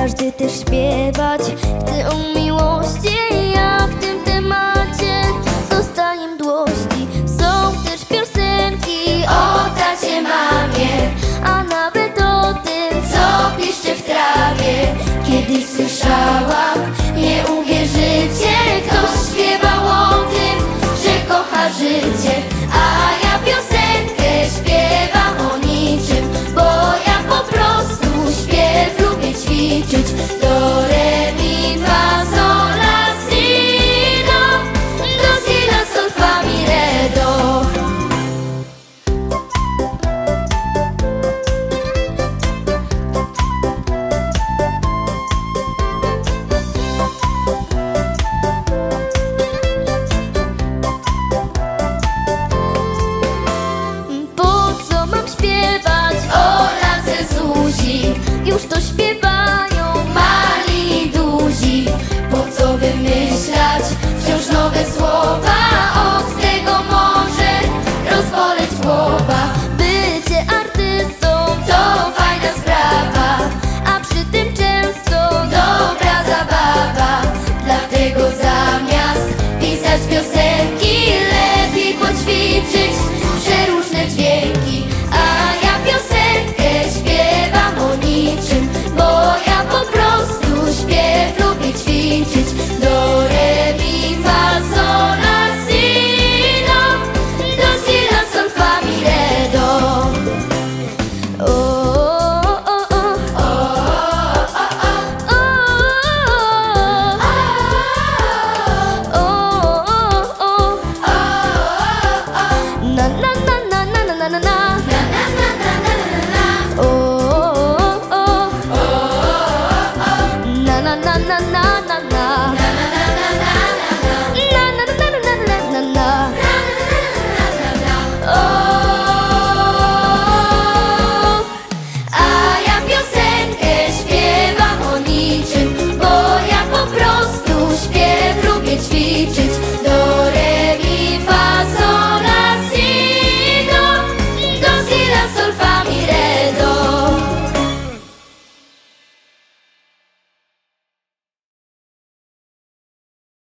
każdy też śpiewać Chce o miłości ja